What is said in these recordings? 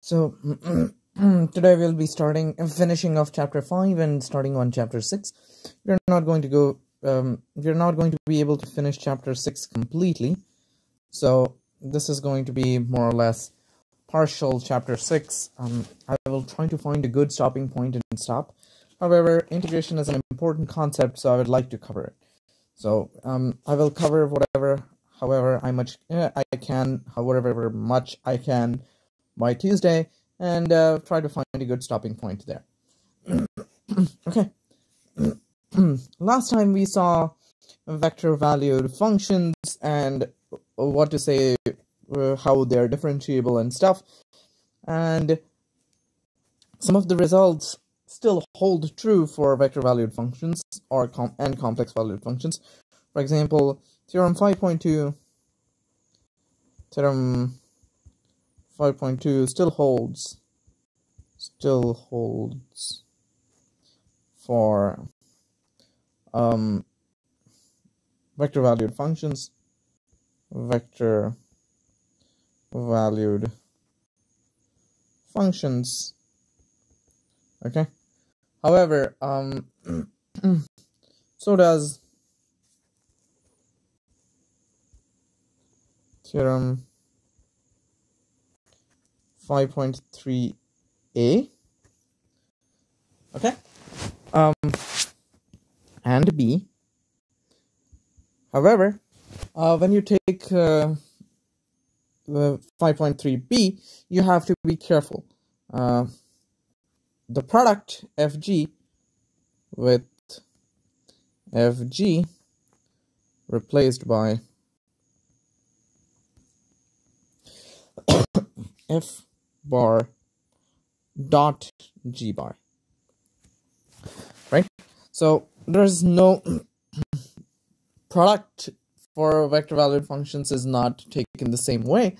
So today we'll be starting finishing off chapter 5 and starting on chapter 6. We're not going to go um, we're not going to be able to finish chapter 6 completely. So this is going to be more or less partial chapter 6. Um, I will try to find a good stopping point and stop. However, integration is an important concept, so I would like to cover it. So um, I will cover whatever, however I much uh, I can, however much I can by Tuesday and uh, try to find a good stopping point there. okay. Last time we saw vector valued functions and what to say, uh, how they're differentiable and stuff. And some of the results still hold true for vector valued functions or com and complex valued functions. For example, theorem 5.2, theorem 5.2 still holds. Still holds for um, vector valued functions vector valued functions. Okay. However um so does theorem 5.3a okay. Um and b. However uh, when you take uh, the 5.3b you have to be careful. Uh, the product fg with fg replaced by f bar dot g bar. Right? So there's no product for vector valued functions is not taken the same way.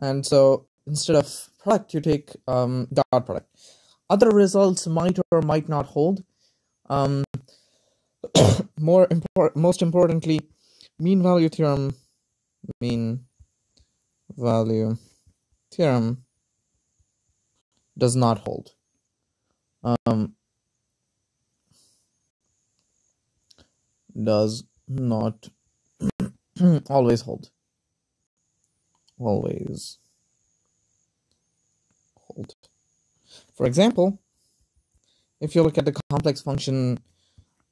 And so instead of product you take um, dot product. Other results might or might not hold. Um, more important most importantly mean value theorem mean value theorem does not hold. Um, does not always hold. Always hold. For example, if you look at the complex function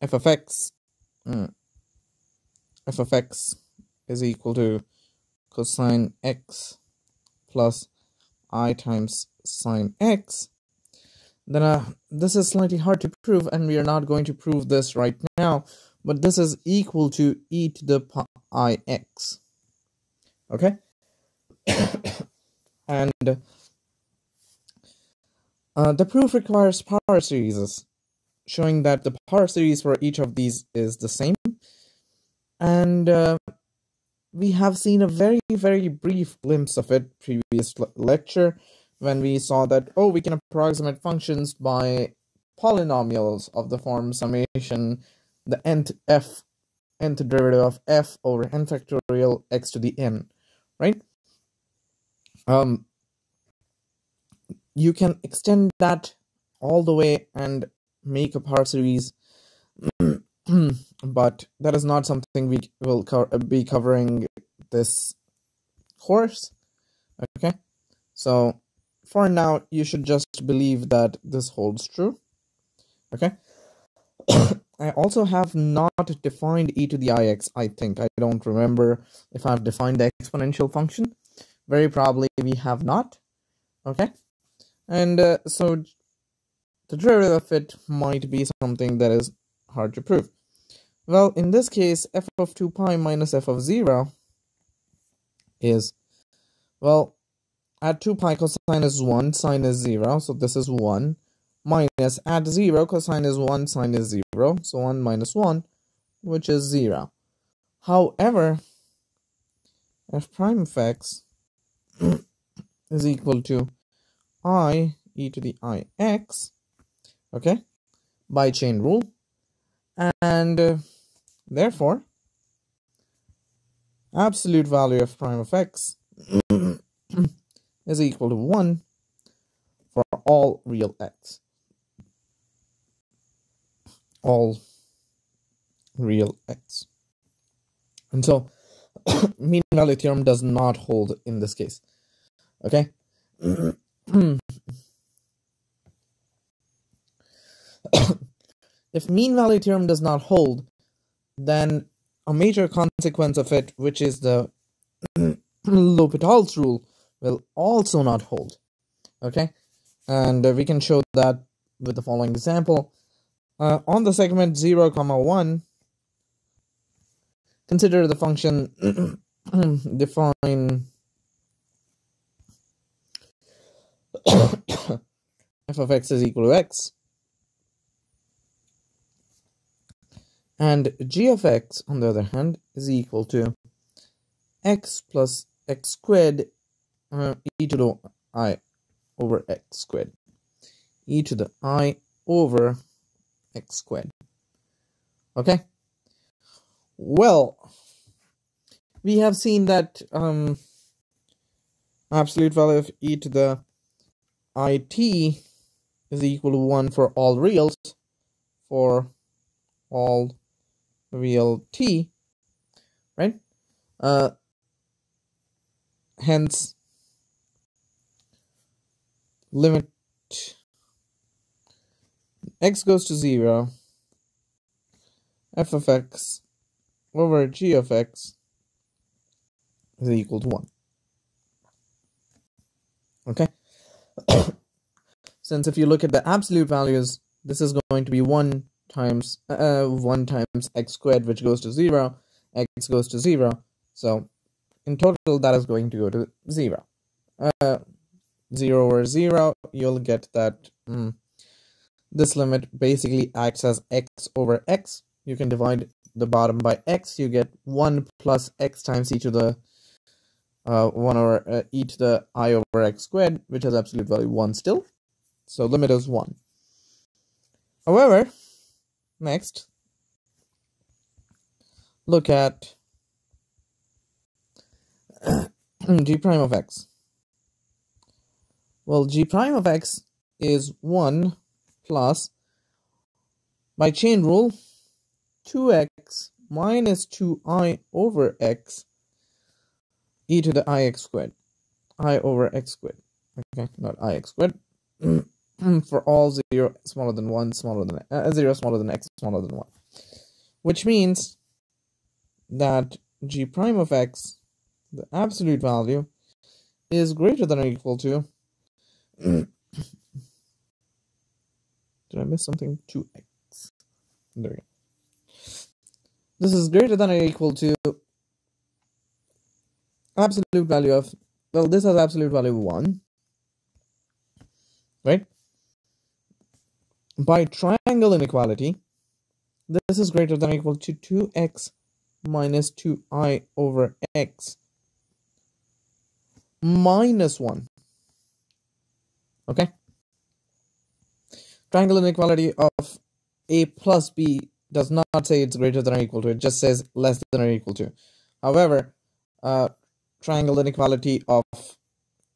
f of x, mm, f of x is equal to cosine x plus i times sine x, then uh, this is slightly hard to prove, and we are not going to prove this right now, but this is equal to e to the pi x. Okay? and uh, the proof requires power series, showing that the power series for each of these is the same. And uh, we have seen a very, very brief glimpse of it previous lecture when we saw that, oh, we can approximate functions by polynomials of the form summation, the nth f, nth derivative of f over n factorial x to the n, right? Um, you can extend that all the way and make a power series but that is not something we will co be covering this course. Okay, so for now, you should just believe that this holds true. Okay. I also have not defined e to the ix, I think. I don't remember if I've defined the exponential function. Very probably we have not. Okay. And uh, so the derivative of it might be something that is hard to prove. Well, in this case, f of 2 pi minus f of 0 is, well, at 2 pi cosine is 1, sine is 0, so this is 1, minus at 0 cosine is 1, sine is 0, so 1 minus 1, which is 0. However, f prime of x is equal to i e to the i x, okay, by chain rule, and uh, therefore absolute value of prime of x is equal to 1 for all real x. All real x. And so mean value theorem does not hold in this case. Okay? if mean value theorem does not hold, then a major consequence of it, which is the L'Hopital's rule, will also not hold. Okay? And uh, we can show that with the following example. Uh, on the segment 0, comma 1, consider the function define f of x is equal to x and g of x on the other hand is equal to x plus x squared uh, e to the i over x squared. E to the i over x squared. Okay? Well we have seen that um absolute value of e to the it is equal to 1 for all reals for all real t right? Uh hence limit x goes to 0 f of x over g of x is equal to 1 okay? Since if you look at the absolute values this is going to be 1 times uh, 1 times x squared which goes to 0 x goes to 0 so in total that is going to go to 0 uh, 0 over 0 you'll get that mm, this limit basically acts as x over x. You can divide the bottom by x you get 1 plus x times e to the uh, 1 over uh, e to the i over x squared which has absolute value 1 still. So limit is 1 however Next, look at g prime of x. Well, g prime of x is 1 plus, by chain rule, 2x minus 2i over x e to the ix squared. i over x squared. Okay, not ix squared. for all 0 smaller than 1 smaller than uh, 0 smaller than x smaller than 1 which means that g prime of x the absolute value is greater than or equal to did I miss something? 2x there we go. This is greater than or equal to absolute value of well this has absolute value 1 right by triangle inequality, this is greater than or equal to 2x minus 2i over x minus 1. Okay? Triangle inequality of a plus b does not say it's greater than or equal to, it just says less than or equal to. However, uh, triangle inequality of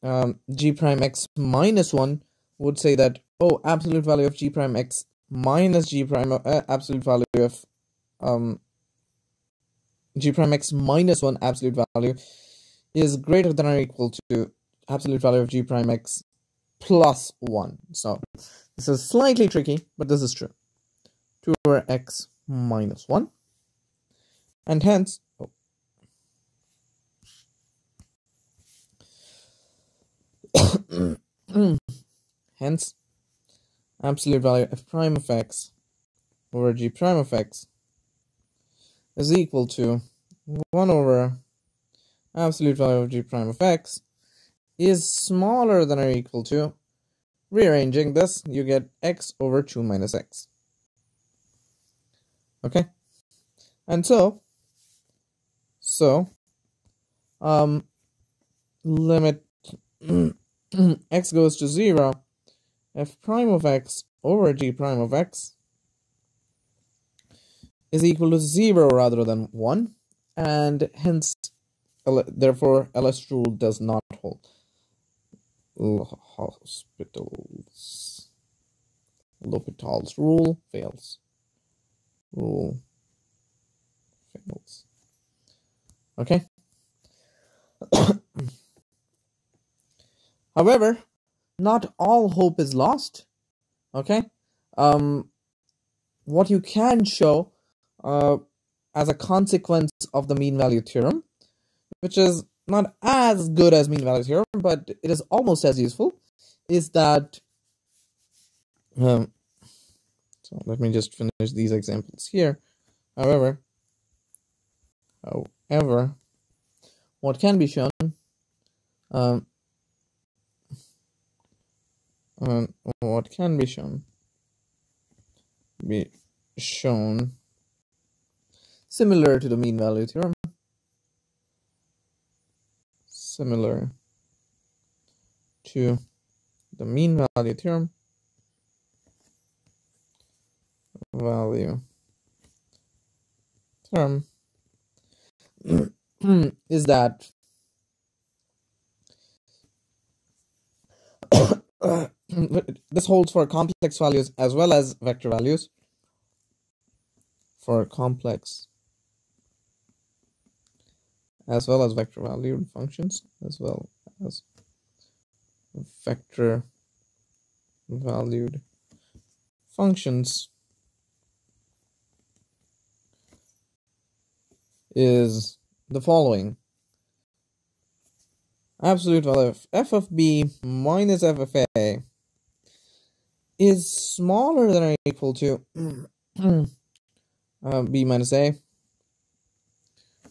um, g prime x minus 1 would say that oh absolute value of g prime x minus g prime uh, absolute value of um g prime x minus 1 absolute value is greater than or equal to absolute value of g prime x plus 1 so this is slightly tricky but this is true. 2 over x minus 1 and hence oh, hence absolute value f prime of x over g prime of x is equal to 1 over absolute value of g prime of x is smaller than or equal to rearranging this you get x over 2 minus x. Okay? And so so um limit x goes to 0 f prime of x over g prime of x is equal to 0 rather than 1 and hence therefore LS rule does not hold hospitals L'Hopital's rule fails. Rule fails. Okay. However, not all hope is lost. Okay. Um, what you can show uh, as a consequence of the mean value theorem, which is not as good as mean value theorem, but it is almost as useful, is that um, so let me just finish these examples here. However, however, what can be shown um, um, what can be shown? Be shown. Similar to the mean value theorem. Similar to the mean value theorem. Value term is that this holds for complex values as well as vector values for complex as well as vector valued functions as well as vector valued functions is the following. Absolute value of f of b minus f of a is smaller than or equal to uh, b minus a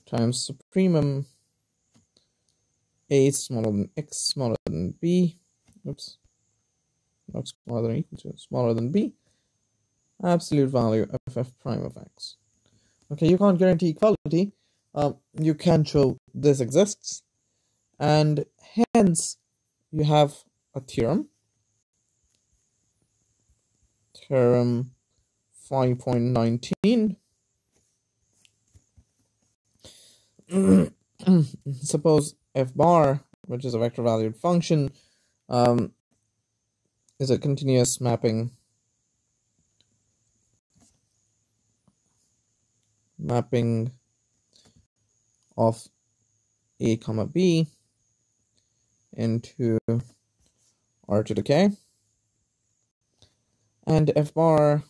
times supremum a smaller than x smaller than b. Oops. Not smaller than equal to smaller than b. Absolute value of f prime of x. Okay, you can't guarantee equality. Um, you can show this exists, and hence you have a theorem. Theorem 5.19. Suppose f bar, which is a vector valued function, um, is a continuous mapping mapping of a comma b into r to the k and f bar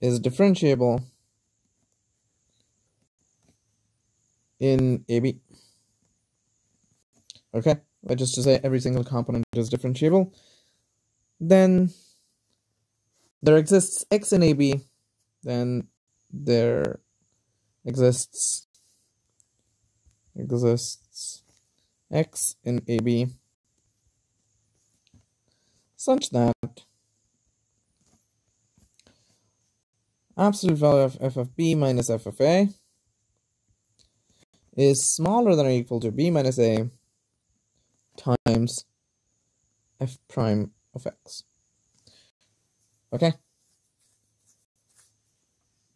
is differentiable in AB. Okay, but just to say every single component is differentiable. Then there exists x in AB then there exists exists x in AB such that absolute value of f of b minus f of a is smaller than or equal to b minus a times f prime of x. Okay?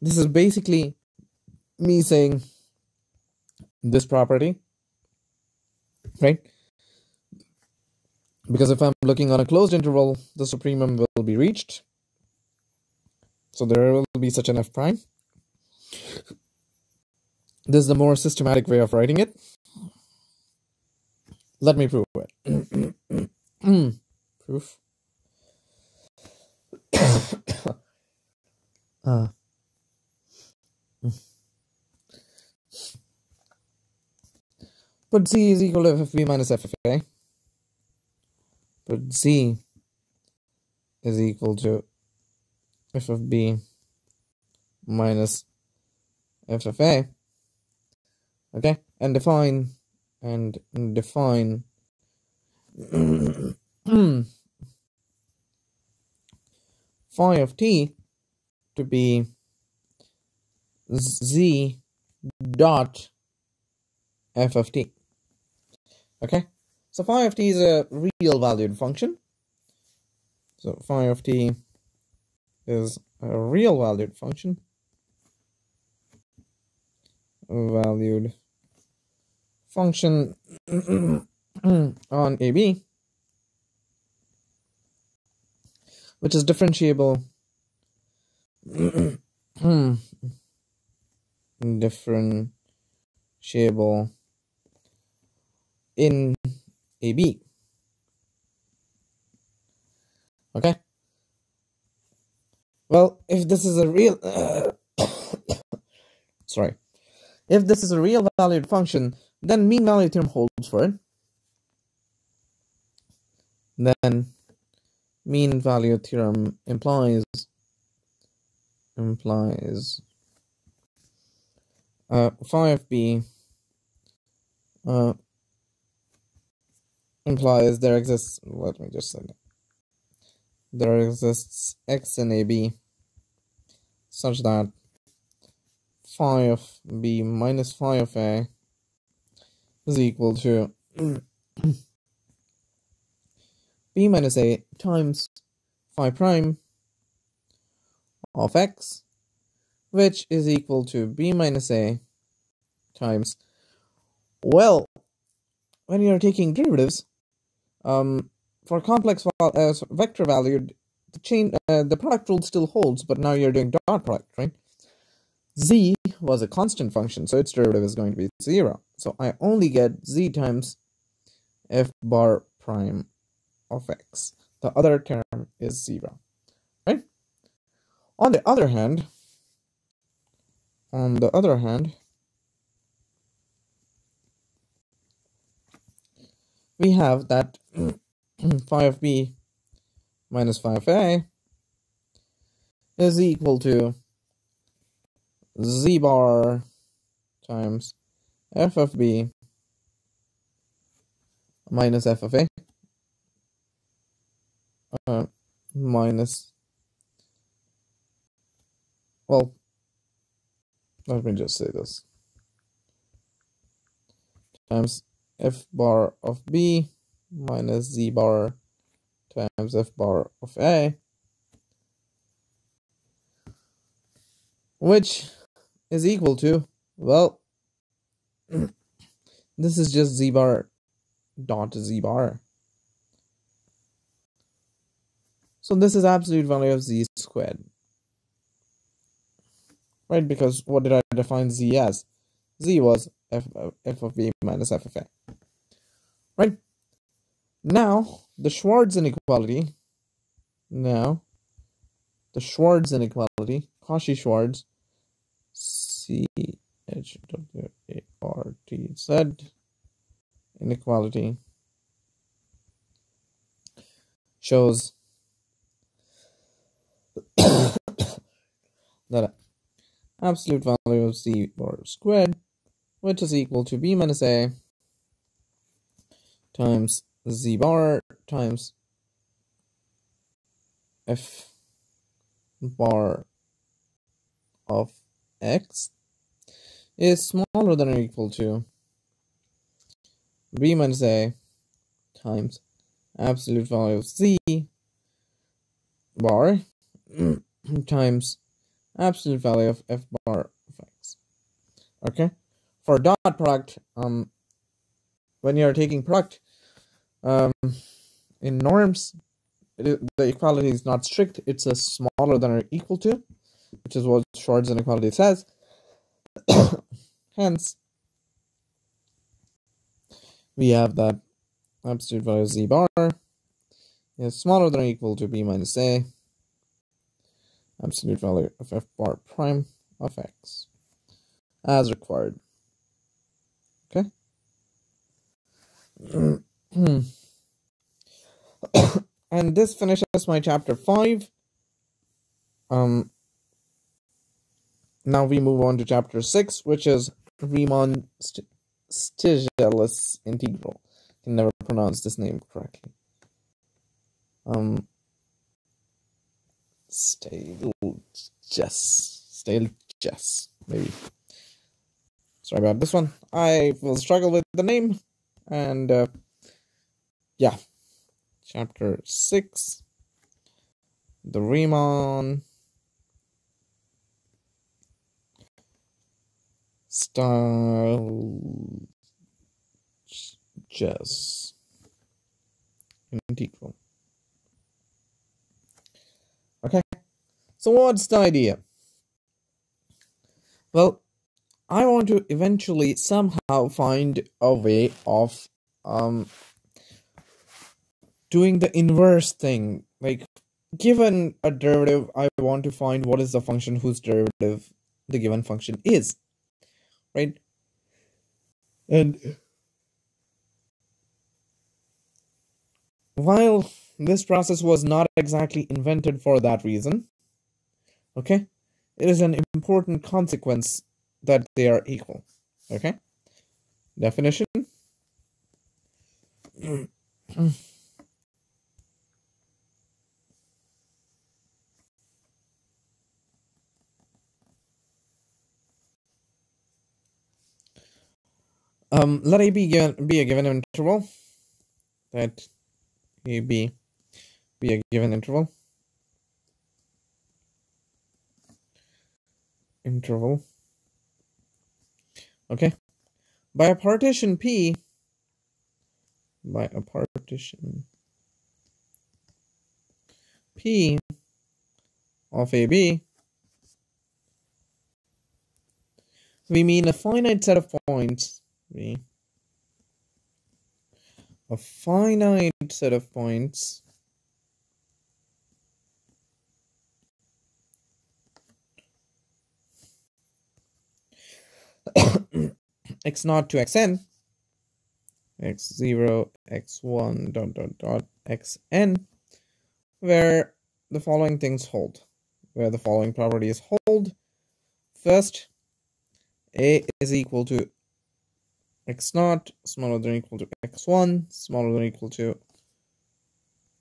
This is basically me saying this property, right? Because if I'm looking on a closed interval, the supremum will be reached. So there will be such an f prime. This is the more systematic way of writing it. Let me prove it. Proof. uh. But z is equal to f minus f of a. But z is equal to f of b minus f of a. Okay, and define and define phi of t to be z dot f of t. Okay, so phi of t is a real valued function. So phi of t is a real valued function. Valued function on AB. which is differentiable differentiable in AB. Okay. Well, if this is a real, uh, sorry, if this is a real valued function, then mean value theorem holds for it. Then mean value theorem implies implies uh, phi of b uh, implies there exists let me just say that. There exists x in ab such that phi of b minus phi of a is equal to b minus a times phi prime of x, which is equal to b minus a times, well, when you're taking derivatives, um, for complex uh, vector valued, the chain, uh, the product rule still holds, but now you're doing dot product, right? z was a constant function, so its derivative is going to be 0. So I only get z times f bar prime of x. The other term is 0. right? On the other hand, on the other hand, we have that phi of b minus phi of a is equal to z bar times f of b minus f of a uh, minus well, let me just say this. Times f bar of b minus z bar times f bar of a, which is equal to, well, this is just z bar dot z bar. So this is absolute value of z squared right? Because what did I define z as? z was f, f of b minus f of a, right? Now, the Schwarz inequality, now, the Schwarz inequality, Cauchy-Schwarz, C-H-W-A-R-T-Z, inequality, shows that absolute value of z bar squared, which is equal to b minus a times z bar times f bar of x is smaller than or equal to b minus a times absolute value of z bar times absolute value of f bar of x. Okay, for dot product, um, when you are taking product, um, in norms, the equality is not strict. It's a smaller than or equal to, which is what Schwarz inequality says. Hence, we have that absolute value z bar is smaller than or equal to b minus a absolute value of f bar prime of x as required. Okay. And this finishes my chapter 5. Um, now we move on to chapter 6, which is Riemann st Stigel's integral. I can never pronounce this name correctly. Um. Stale Jess, maybe. Sorry about this one. I will struggle with the name. And, uh, yeah. Chapter 6. The Riemann. Style. Jess. Integral. Okay so what's the idea? Well, I want to eventually somehow find a way of um doing the inverse thing. Like given a derivative, I want to find what is the function whose derivative the given function is. Right? And while this process was not exactly invented for that reason, okay, it is an important consequence that they are equal. Okay? Definition. Um, let A be, given, be a given interval. Let A be, be a given interval. Interval. Okay. By a partition P, by a partition P of AB, we mean a finite set of points be a finite set of points x naught to xn x0 x1 dot dot dot xn where the following things hold where the following properties hold first a is equal to x naught smaller than or equal to x1 smaller than or equal to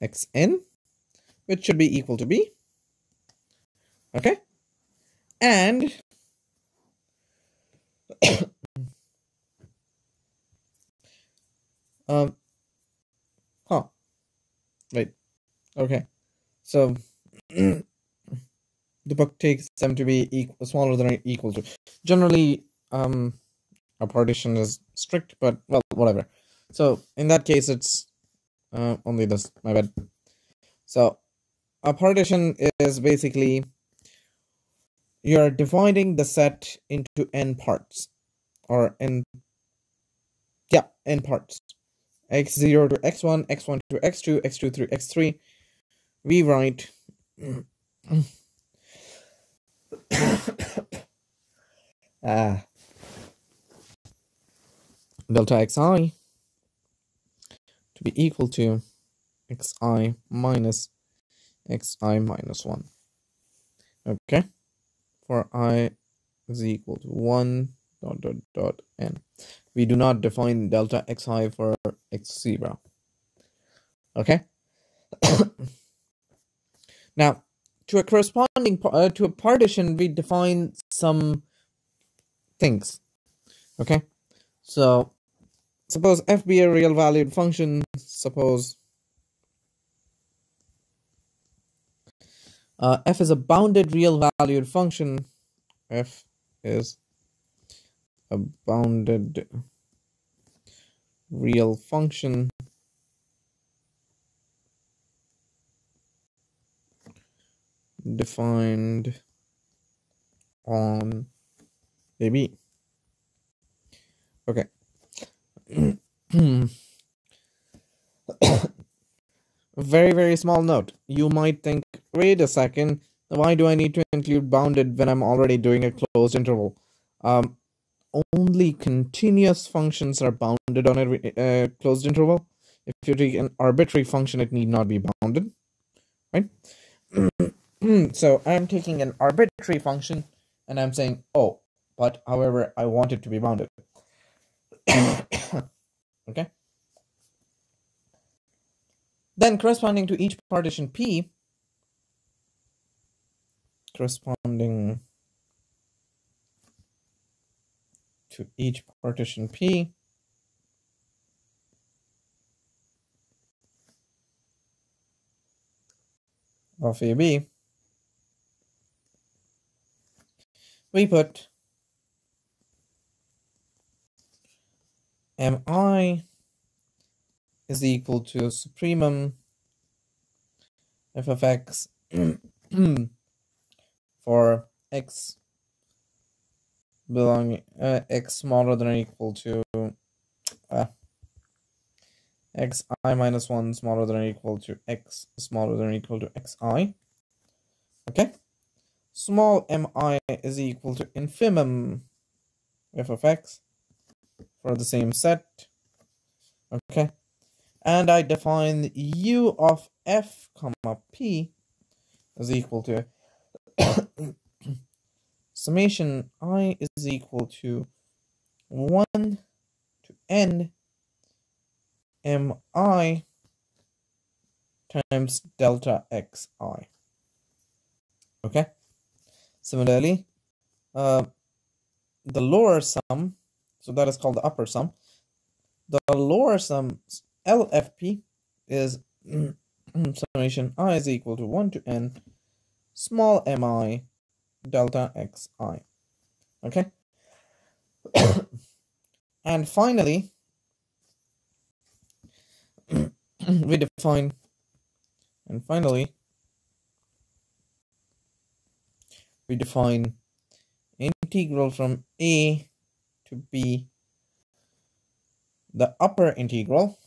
xn which should be equal to b okay and um huh wait okay so the book takes them to be equal smaller than or equal to generally um a partition is strict, but well, whatever. So in that case, it's uh, only this. My bad. So a partition is basically you're dividing the set into n parts, or n yeah n parts. X0 to x1, x1 to x2, x2 through x3. We write. ah delta xi to be equal to xi minus xi minus 1. Okay, for i is equal to 1 dot dot dot n. We do not define delta xi for x0. Okay. now, to a corresponding uh, to a partition, we define some things. Okay, so suppose f be a real valued function, suppose uh, f is a bounded real valued function, f is a bounded real function defined on AB. Okay. very, very small note. You might think, wait a second, why do I need to include bounded when I'm already doing a closed interval? Um, only continuous functions are bounded on a uh, closed interval. If you take an arbitrary function, it need not be bounded, right? so I'm taking an arbitrary function and I'm saying, oh, but however, I want it to be bounded. okay. Then corresponding to each partition P, corresponding to each partition P, of AB, we put mi is equal to supremum f of x for x belonging uh, x smaller than or equal to uh, x i minus 1 smaller than or equal to x smaller than or equal to xi. Okay? Small mi is equal to infimum f of x for the same set. Okay? And I define u of f comma p is equal to summation i is equal to 1 to n mi times delta xi. Okay. Similarly, uh, the lower sum, so that is called the upper sum. The lower sum LFP is summation i is equal to 1 to n small mi delta xi. Okay? and finally, we define, and finally, we define integral from a to b, the upper integral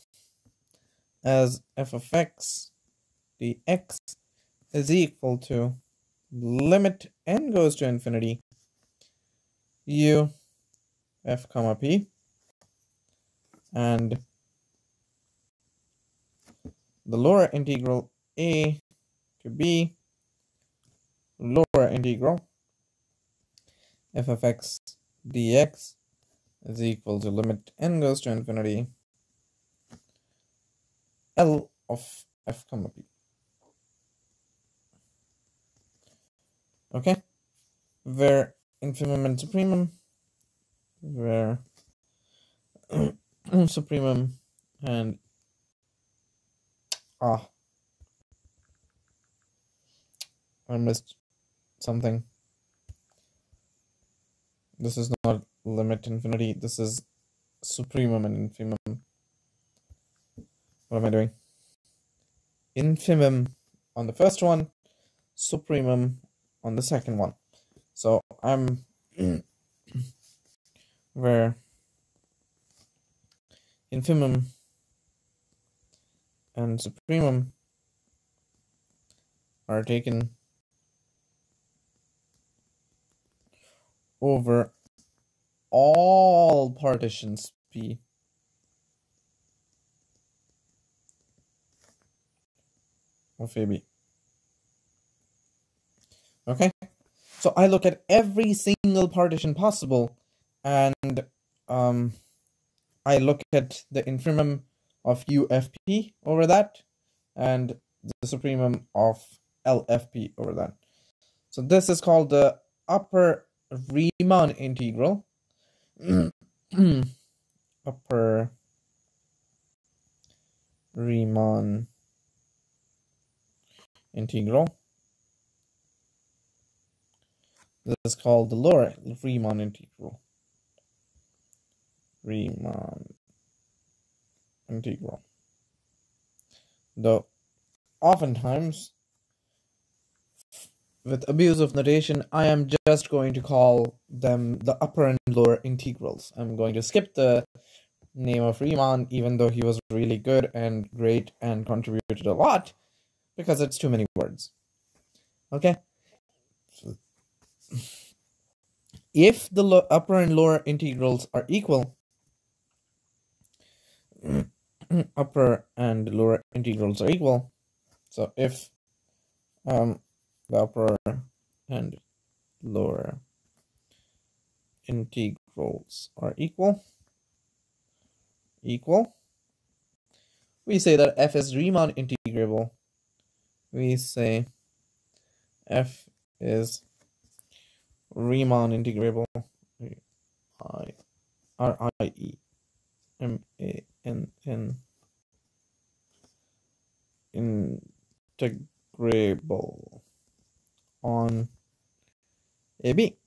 as f of x dx is equal to limit n goes to infinity u f comma p and the lower integral a to b lower integral f of x dx is equal to limit n goes to infinity L of f comma p. Okay, where infimum and supremum, where supremum and ah, I missed something. This is not limit infinity. This is supremum and infimum. What am I doing? Infimum on the first one, supremum on the second one. So I'm where infimum and supremum are taken over all partitions P of AB. Okay, so I look at every single partition possible, and um, I look at the infimum of UFP over that, and the supremum of LFP over that. So this is called the upper Riemann integral. upper Riemann integral. This is called the lower Riemann integral. Riemann integral. Though oftentimes with abuse of notation, I am just going to call them the upper and lower integrals. I'm going to skip the name of Riemann, even though he was really good and great and contributed a lot because it's too many words. Okay? If the upper and lower integrals are equal, upper and lower integrals are equal. So if um, the upper and lower integrals are equal, equal, we say that f is Riemann integrable we say f is Riemann integrable. I R I E M A N N. Integrable. On AB.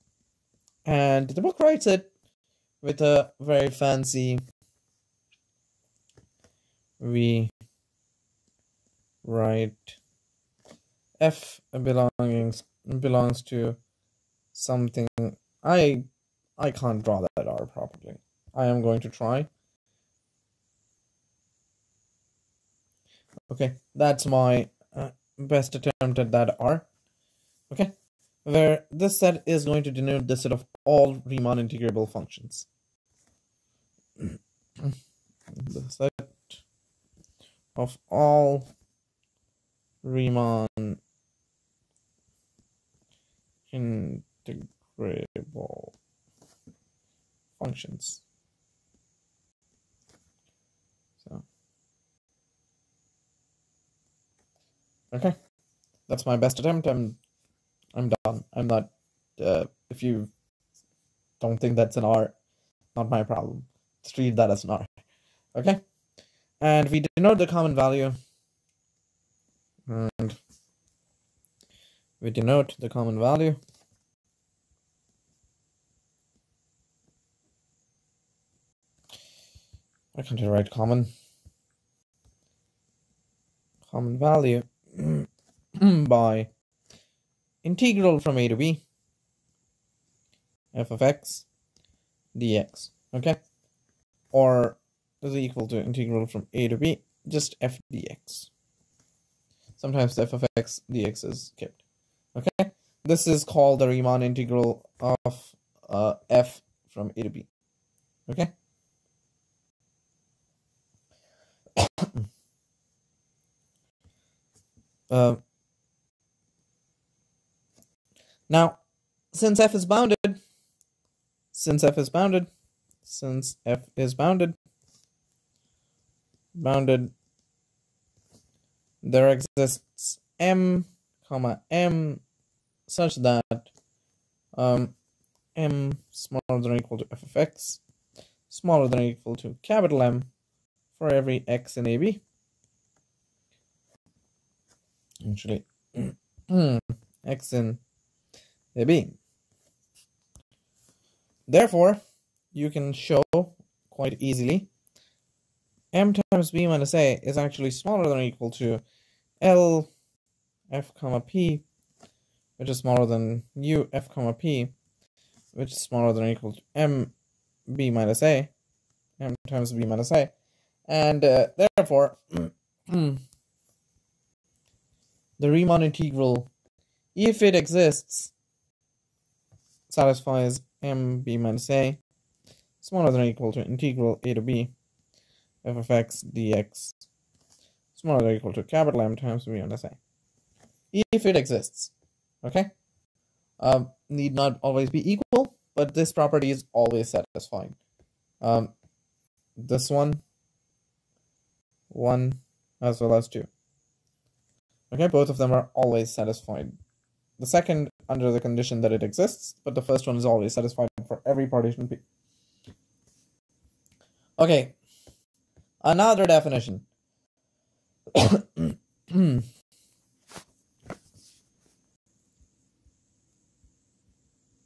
And the book writes it with a very fancy we write f belongings belongs to something I I can't draw that R properly. I am going to try. Okay, that's my uh, best attempt at that R. Okay, where this set is going to denote the set of all Riemann integrable functions. the set of all Riemann integrable functions. So, okay, that's my best attempt. I'm, I'm done. I'm not. Uh, if you don't think that's an R, not my problem. Just treat that as an R. Okay, and we denote the common value, and we denote the common value I can't write common. Common value by integral from a to b f of x dx. Okay? Or is it equal to integral from a to b, just f dx. Sometimes f of x dx is kept. Okay? This is called the Riemann integral of uh, f from a to b. Okay? Uh, now, since f is bounded, since f is bounded, since f is bounded, bounded, there exists m, comma m, such that um, m smaller than or equal to f of x, smaller than or equal to capital M, for every x in AB. Actually, x in AB. Therefore, you can show quite easily m times b minus a is actually smaller than or equal to l f comma p, which is smaller than u f comma p, which is smaller than or equal to m b minus a, m times b minus a, and uh, therefore, the Riemann integral, if it exists, satisfies mb minus a smaller than or equal to integral a to b f of x dx smaller than or equal to capital M times b minus a. If it exists, okay? Um, need not always be equal, but this property is always satisfied. Um, this one 1 as well as 2. Okay, both of them are always satisfied. The second under the condition that it exists, but the first one is always satisfied for every partition P. Okay, another definition.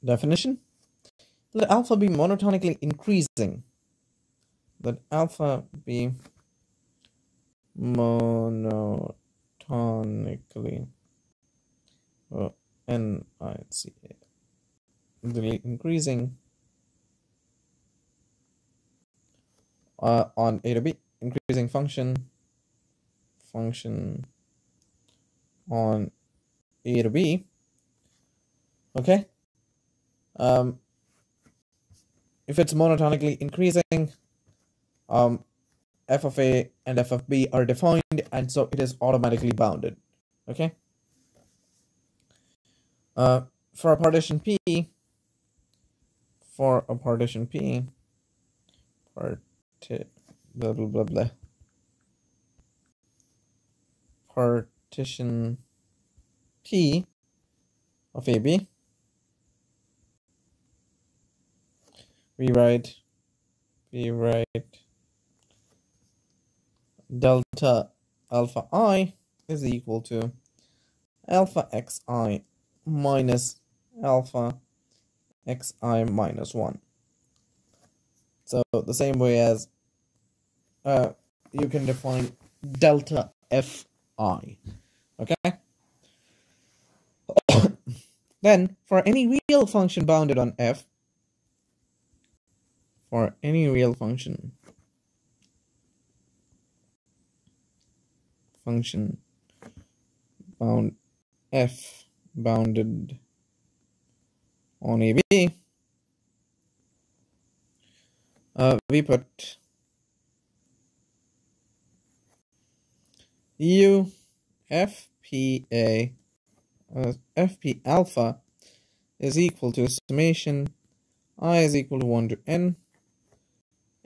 definition? Let alpha be monotonically increasing. Let alpha be monotonically. Oh, N I C A. Increasing. Uh, on A to B increasing function. Function on A to B. Okay. Um if it's monotonically increasing um f of a and f of b are defined and so it is automatically bounded okay? Uh for a partition p for a partition p blah blah blah blah. Partition p of ab we write we write delta alpha i is equal to alpha xi minus alpha xi minus 1. So the same way as uh, you can define delta fi. Okay? Then, for any real function bounded on f, for any real function, function bound f bounded on AB, uh, we put u uh, fp alpha is equal to summation i is equal to 1 to n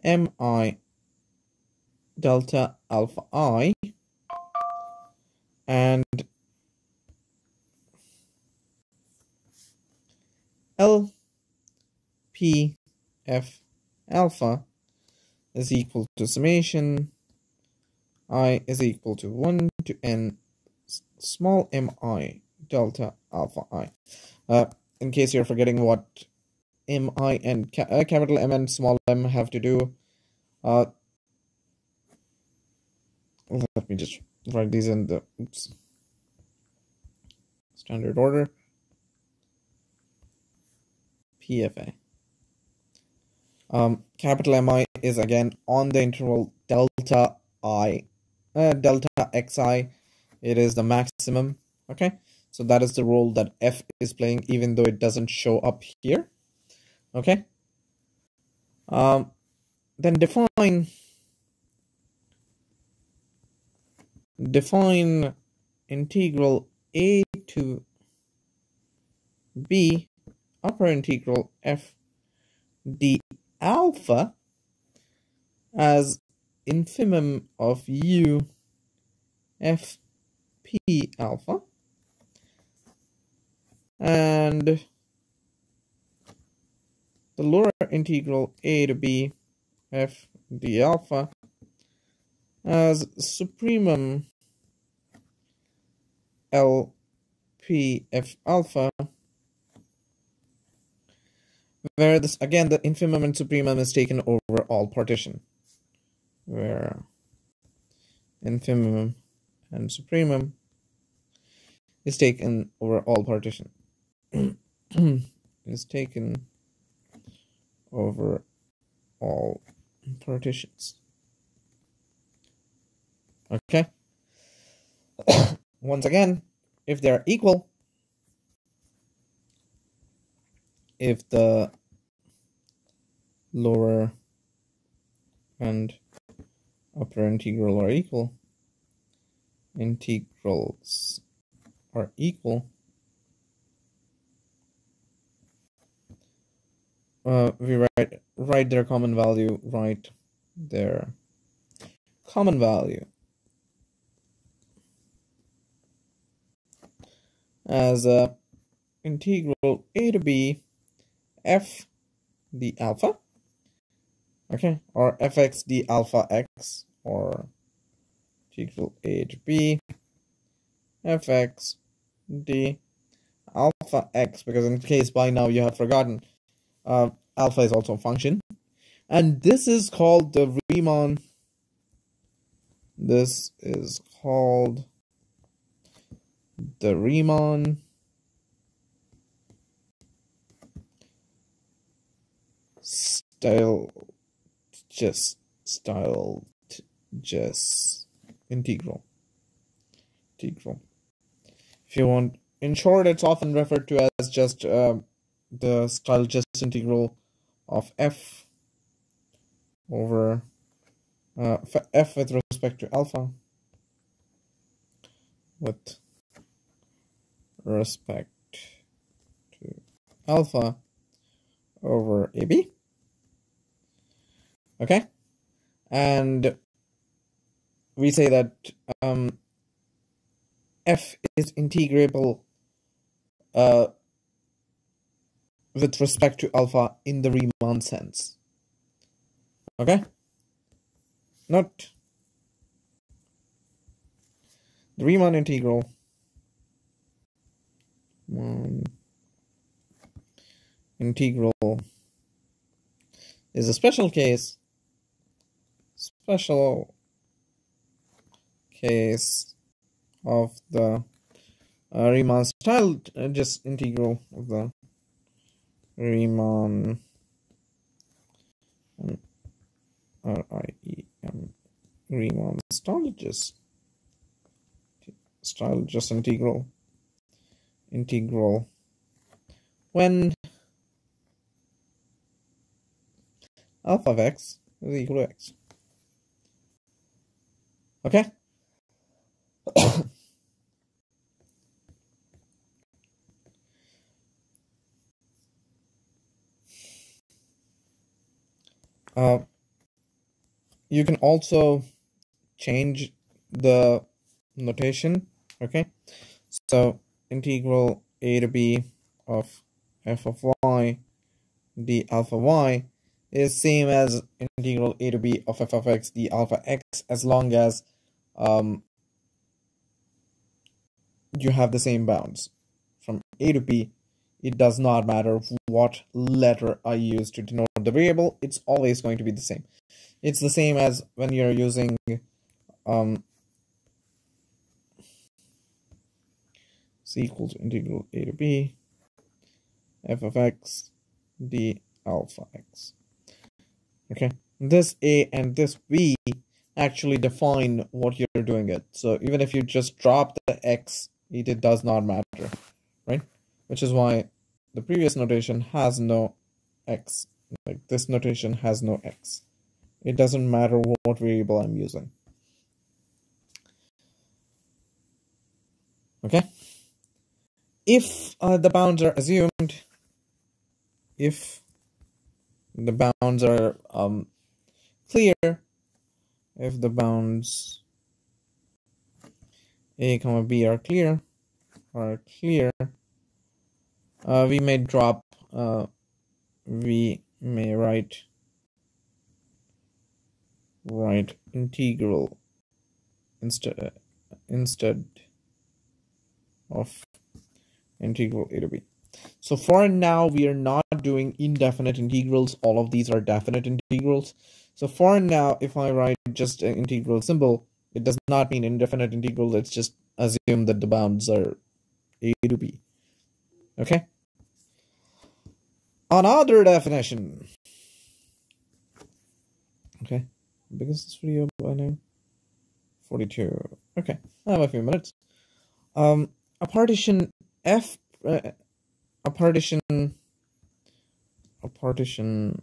mi delta alpha i and L P F alpha is equal to summation i is equal to 1 to n small mi delta alpha i. Uh, in case you're forgetting what mi and ca uh, capital M and small m have to do, uh, let me just write these in the oops, standard order. PFA. Um, capital MI is again on the interval delta I, uh, delta xi. It is the maximum. Okay, so that is the role that F is playing, even though it doesn't show up here. Okay. Um, then define define integral a to b upper integral f d alpha as infimum of u f p alpha. And the lower integral a to b f d alpha as supremum L P F alpha. Where this again the infimum and supremum is taken over all partition. Where infimum and supremum is taken over all partition. Is taken over all partitions okay. Once again if they're equal if the lower and upper integral are equal, integrals are equal, uh, we write write their common value, write their common value as a integral a to b f d alpha. Okay or fx d alpha x or integral a to b fx d alpha x because in case by now you have forgotten uh, alpha is also a function. And this is called the Riemann this is called the Riemann. Style just style just integral integral. If you want in short it's often referred to as just uh, the Stieltjes integral of f over uh, f with respect to alpha with respect to alpha over AB. Okay? And we say that um, f is integrable uh, with respect to alpha in the Riemann sense. Okay? Not the Riemann integral one integral is a special case special case of the uh, Riemann style uh, just integral of the Riemann um, R I E M Riemann Stieltjes style just integral integral when alpha of x is equal to x. Okay? uh, you can also change the notation, okay? So integral a to b of f of y d alpha y is same as integral a to b of f of x d alpha x as long as um, you have the same bounds. From a to b, it does not matter what letter I use to denote the variable, it's always going to be the same. It's the same as when you're using um, c equals integral a to b f of x d alpha x. Okay, this a and this b actually define what you're doing it. So even if you just drop the x, it does not matter, right? Which is why the previous notation has no x. Like this notation has no x. It doesn't matter what variable I'm using. Okay. If uh, the bounds are assumed, if the bounds are um, clear, if the bounds a comma b are clear, are clear, uh, we may drop, uh, we may write, write integral instead, instead of integral a to b. So for now, we are not doing indefinite integrals. All of these are definite integrals. So for now, if I write just an integral symbol, it does not mean indefinite integral. Let's just assume that the bounds are a to b. Okay? Another definition. Okay. Because this video by now? 42. Okay. I have a few minutes. Um, a partition F uh, a partition a partition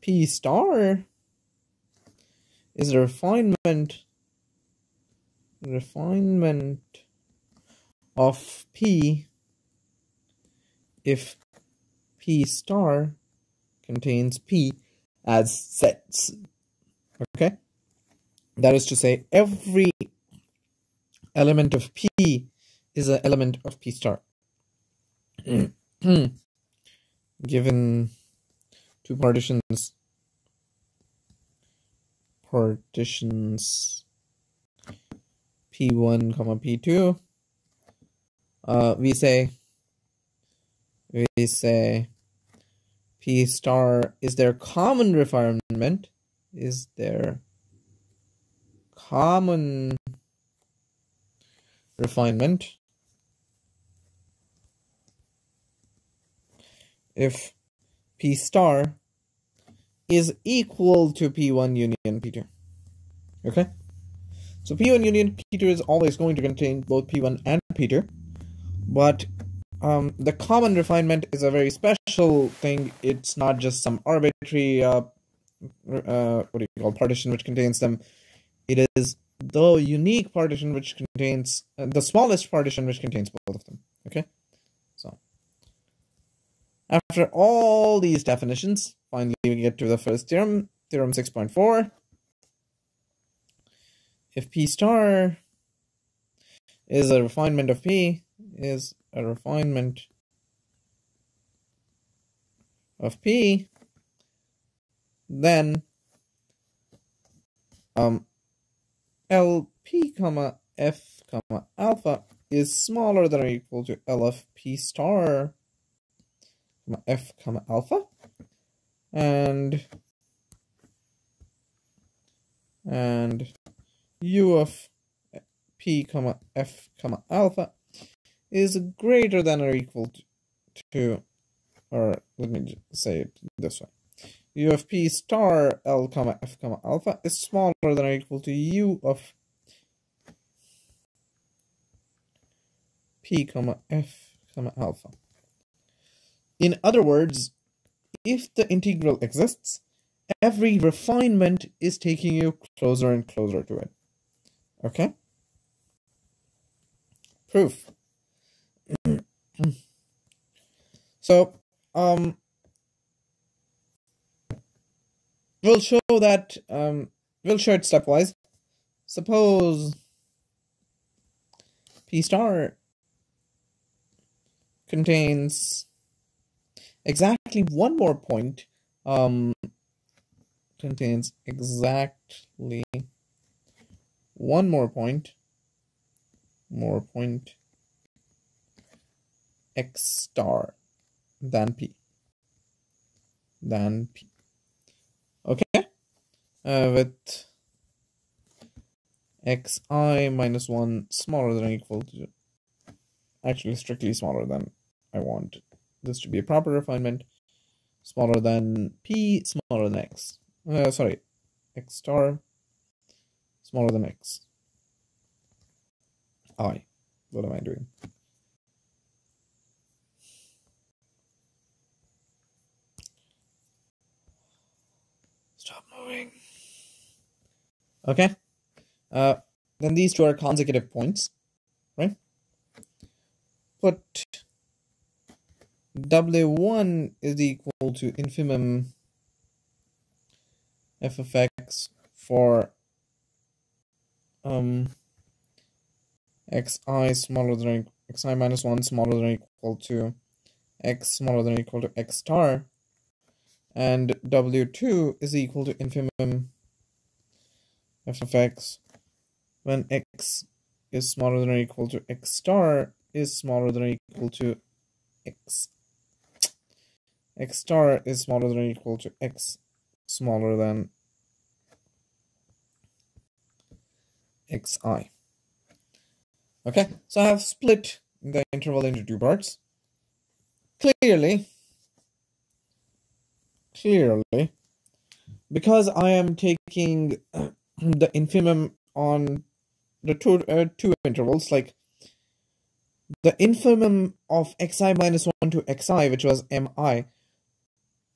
p star? Is a refinement refinement of p if p star contains p as sets? Okay. That is to say every element of p is an element of P star. Given two partitions, partitions P1 comma P2, uh, we say, we say P star is there common refinement? Is there common refinement? if P star is equal to P1 union P2. Okay? So P1 union P2 is always going to contain both P1 and P2. But um, the common refinement is a very special thing. It's not just some arbitrary, uh, uh, what do you call, partition which contains them. It is the unique partition which contains, uh, the smallest partition which contains both of them. Okay? So after all these definitions, finally we get to the first theorem, theorem 6.4. If P star is a refinement of P, is a refinement of P, then um, LP comma F comma alpha is smaller than or equal to LFP star f comma alpha and and u of p comma f comma alpha is greater than or equal to, or let me say it this way. U of p star l comma f comma alpha is smaller than or equal to u of p comma f comma alpha. In other words, if the integral exists, every refinement is taking you closer and closer to it. Okay? Proof. so, um, we'll show that, um, we'll show it stepwise. Suppose P star contains exactly one more point um, contains exactly one more point more point x star than p than p with xi minus 1 smaller than or equal to actually strictly smaller than I want. This to be a proper refinement. Smaller than p smaller than x. Uh, sorry x star smaller than x. I. What am i doing? Stop moving okay? Uh then these two are consecutive points right? But W1 is equal to infimum f of x for um, xi smaller than xi minus 1 smaller than equal to x smaller than equal to x star and w2 is equal to infimum f of x when x is smaller than or equal to x star is smaller than or equal to x x star is smaller than or equal to x smaller than xi. Okay, so I have split the interval into two parts. Clearly, clearly, because I am taking the infimum on the two, uh, two intervals, like the infimum of xi minus 1 to xi, which was mi,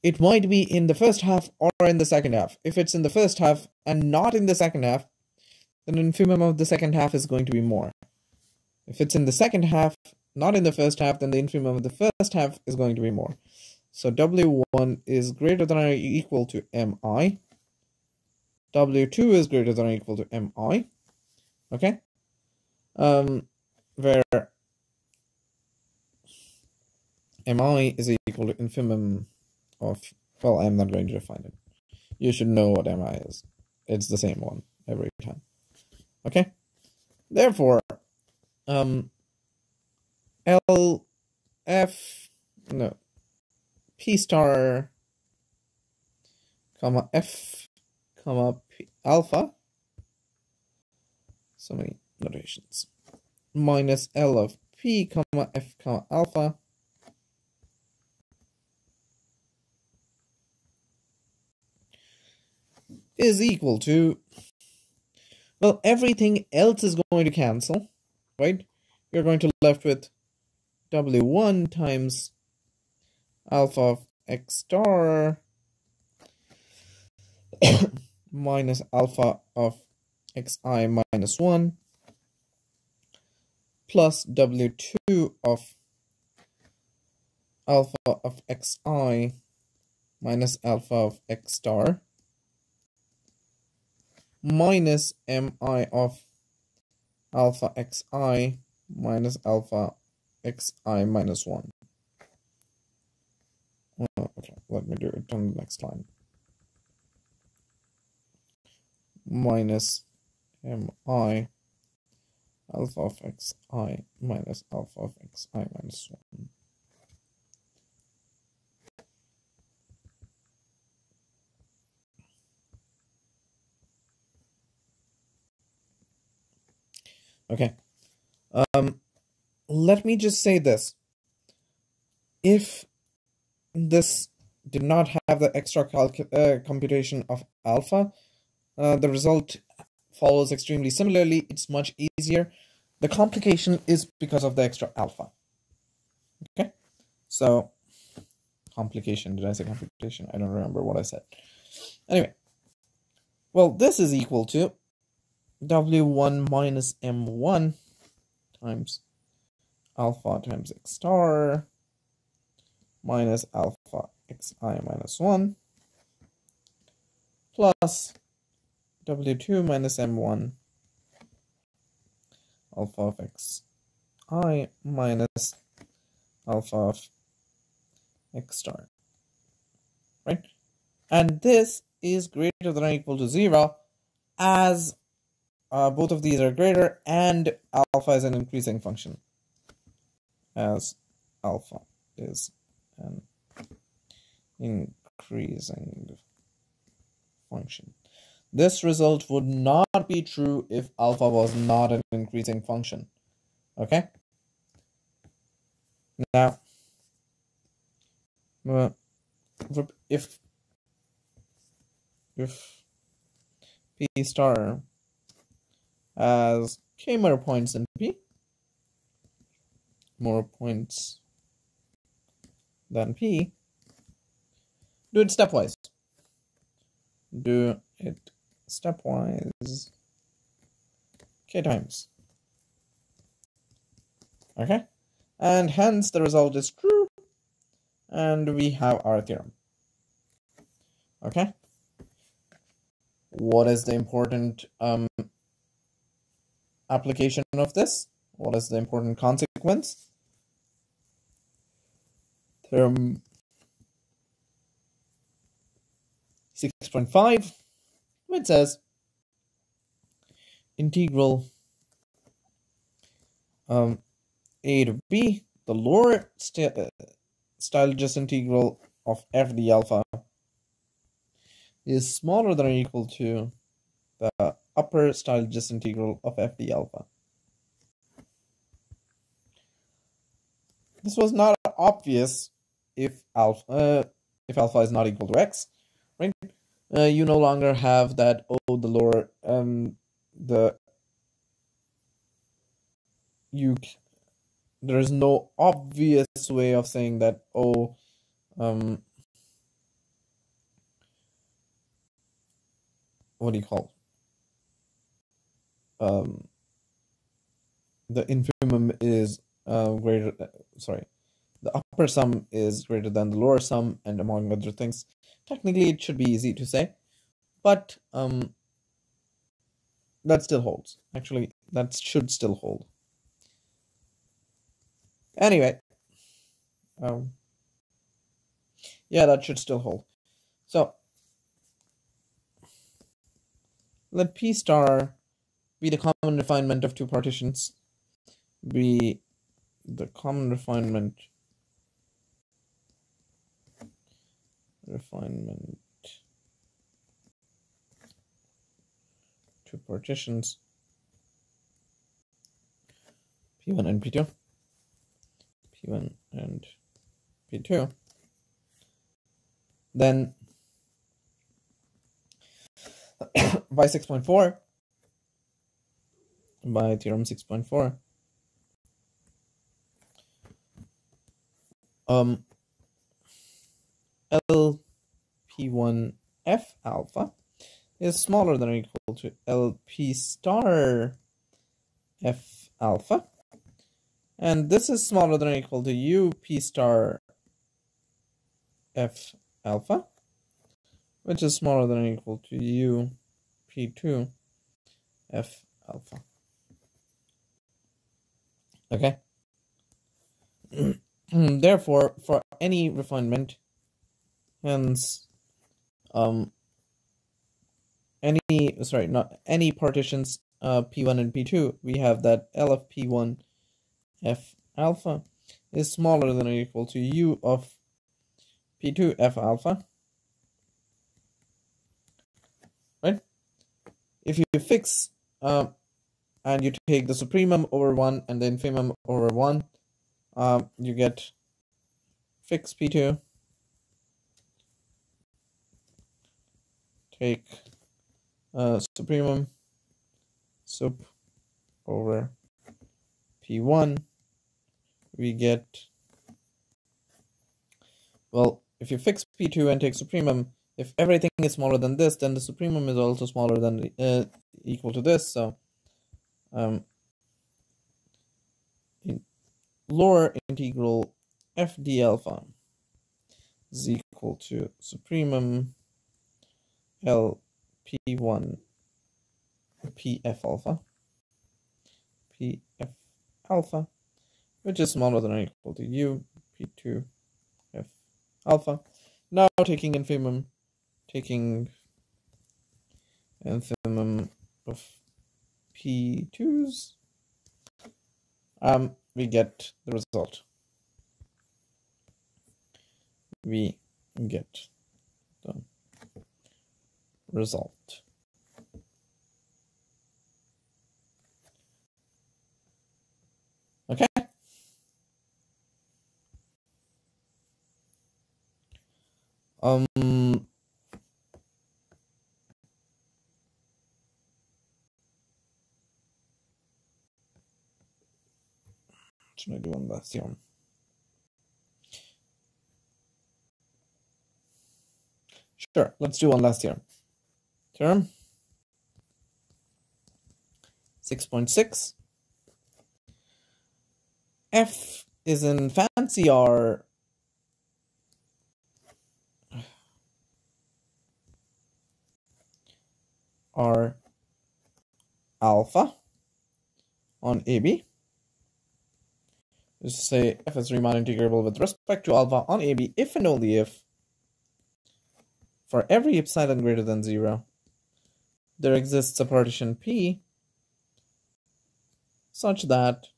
it might be in the first half or in the second half. If it's in the first half and not in the second half, then infimum of the second half is going to be more. If it's in the second half, not in the first half, then the infimum of the first half is going to be more. So W1 is greater than or equal to MI. W2 is greater than or equal to MI. Okay? Um, where MI is equal to infimum of, well, I'm not going to define it. You should know what MI is. It's the same one every time. Okay? Therefore, um, L, F, no, P star, comma, F, comma, P, alpha, so many notations, minus L of P, comma, F, comma, alpha, is equal to, well, everything else is going to cancel, right? You're going to left with W1 times alpha of x star minus alpha of xi minus 1 plus W2 of alpha of xi minus alpha of x star minus mi of alpha xi minus alpha xi minus 1. Oh, okay, let me do it on the next line. Minus mi alpha of xi minus alpha of xi minus 1. Okay. Um, let me just say this. If this did not have the extra uh, computation of alpha, uh, the result follows extremely similarly. It's much easier. The complication is because of the extra alpha. Okay, so complication. Did I say complication? I don't remember what I said. Anyway, well, this is equal to w1 minus m1 times alpha times x star minus alpha xi minus 1 plus w2 minus m1 alpha of x. I minus alpha of x star. Right? And this is greater than or equal to 0 as uh, both of these are greater and alpha is an increasing function as alpha is an increasing function this result would not be true if alpha was not an increasing function. Okay? Now, uh, if if p star has k more points than p, more points than p, do it stepwise. Do it stepwise k times. Okay? And hence the result is true. And we have our theorem. Okay? What is the important um, application of this? What is the important consequence? Theorem 6.5 it says integral um, a to b, the lower st Stieltjes integral of f d alpha is smaller than or equal to the upper Stieltjes integral of f d alpha. This was not obvious if alpha uh, if alpha is not equal to x, right? Uh, you no longer have that oh the lord um the you there is no obvious way of saying that oh um what do you call um the infimum is uh, greater sorry the upper sum is greater than the lower sum and among other things Technically, it should be easy to say, but um, that still holds. Actually, that should still hold. Anyway, um, yeah, that should still hold. So, let P star be the common refinement of two partitions, be the common refinement refinement. To partitions. P1 and P2 P1 and P2 then by 6.4 by theorem 6.4 um LP1F alpha is smaller than or equal to LP star F alpha. And this is smaller than or equal to UP star F alpha, which is smaller than or equal to UP2 F alpha. Okay? Therefore, for any refinement, hence um any sorry not any partitions uh p1 and p2 we have that l of p1 f alpha is smaller than or equal to u of p2 f alpha right if you fix uh and you take the supremum over 1 and the infimum over 1, um, you get fix P2. Take uh, supremum sup over P1. We get, well, if you fix P2 and take supremum, if everything is smaller than this, then the supremum is also smaller than uh, equal to this. So um, in lower integral f d alpha is equal to supremum L P1 PF alpha PF alpha which is smaller than or equal to U P2 F alpha. Now taking infimum taking infimum of P2s, um, we get the result. We get result. Okay. Um, should I do one last theorem? Sure, let's do one last theorem. Theorem 6.6. F is in fancy R. R alpha on AB to say f is Riemann integrable with respect to alpha on AB if and only if for every epsilon greater than 0 there exists a partition P such that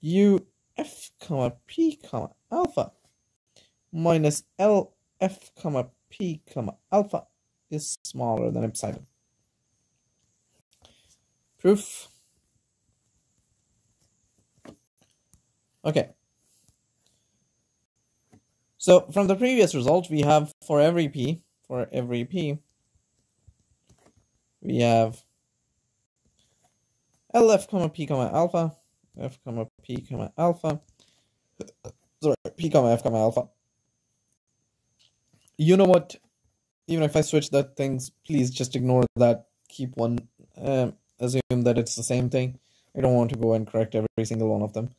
u f comma p comma alpha minus l f comma p comma alpha is smaller than epsilon. Proof Okay. So from the previous result, we have for every p, for every p, we have LF comma p comma alpha, f comma p comma alpha, sorry, p comma f comma alpha. You know what? Even if I switch that things, please just ignore that. Keep one, um, assume that it's the same thing. I don't want to go and correct every single one of them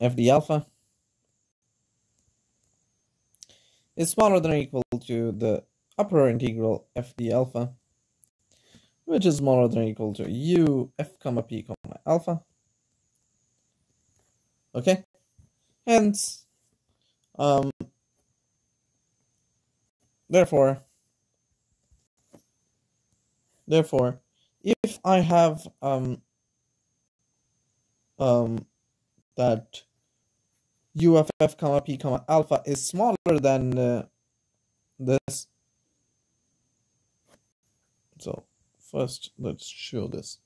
fd alpha is smaller than or equal to the upper integral fd alpha, which is smaller than or equal to u f comma p comma alpha. Okay, hence, um, therefore, therefore, if I have um um that UFF comma P comma alpha is smaller than uh, this. So first let's show this.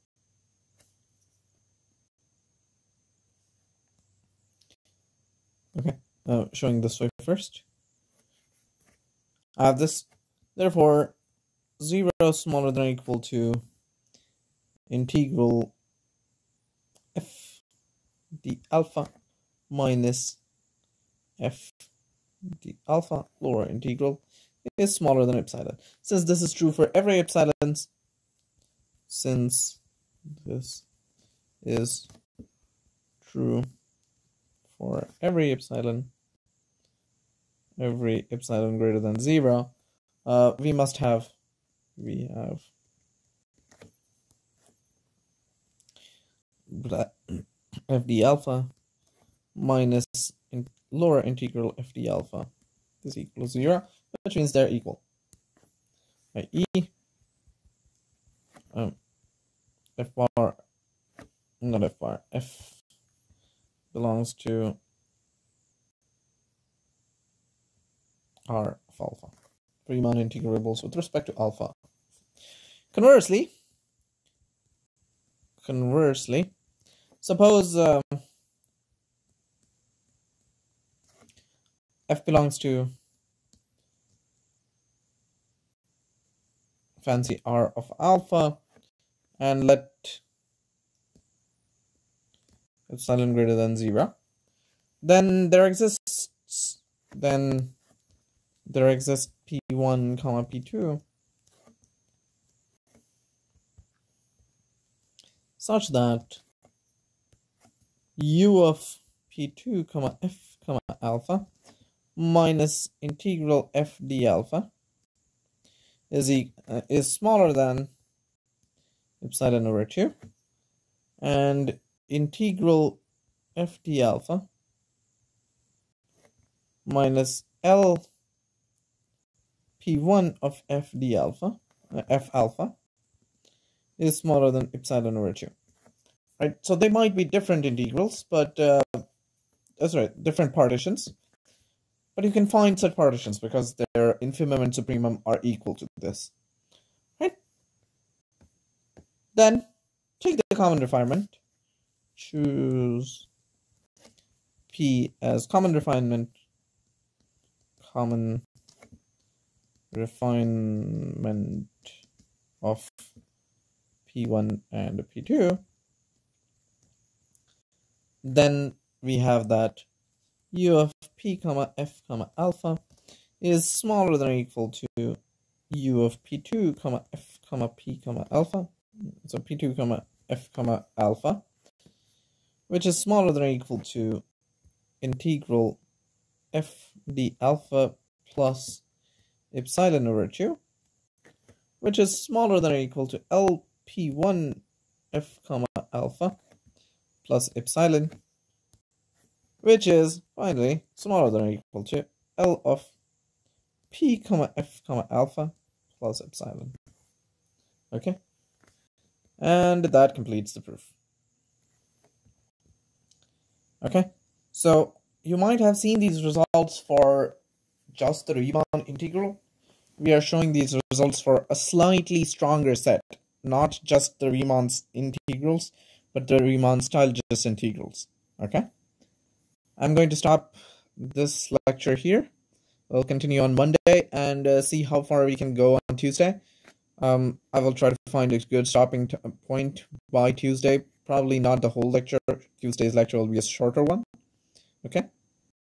Okay, uh, showing this way first. I have this, therefore, 0 smaller than or equal to integral the alpha minus f the alpha lower integral is smaller than epsilon. Since this is true for every epsilon, since this is true for every epsilon, every epsilon greater than zero, uh, we must have, we have fd alpha minus in lower integral fd alpha is equal to 0, which means they're equal. i.e. Um, f bar, not f bar, f belongs to r of alpha. Riemann integrables with respect to alpha. Conversely, conversely, suppose um, f belongs to fancy r of alpha and let epsilon greater than 0 then there exists then there exists p1 comma p2 such that u of p2 comma f comma alpha minus integral f d alpha is e uh, is smaller than epsilon over 2 and integral f d alpha minus L P1 of f d alpha, uh, f alpha, is smaller than epsilon over 2. Right, so they might be different integrals, but uh, that's right, different partitions. But you can find such partitions because their infimum and supremum are equal to this. Then take the common refinement, choose P as common refinement. Common refinement of P1 and P2, then we have that u of p comma f comma alpha is smaller than or equal to u of p2 comma f comma p comma alpha. So p2 comma f comma alpha, which is smaller than or equal to integral f d alpha plus epsilon over 2, which is smaller than or equal to lp1 f comma alpha plus epsilon, which is finally smaller than or equal to L of p comma f comma alpha plus epsilon. Okay, and that completes the proof. Okay, so you might have seen these results for just the Riemann integral. We are showing these results for a slightly stronger set, not just the Riemann's integrals, but the Riemann style just integrals. Okay? I'm going to stop this lecture here. We'll continue on Monday and uh, see how far we can go on Tuesday. Um, I will try to find a good stopping point by Tuesday. Probably not the whole lecture. Tuesday's lecture will be a shorter one. Okay?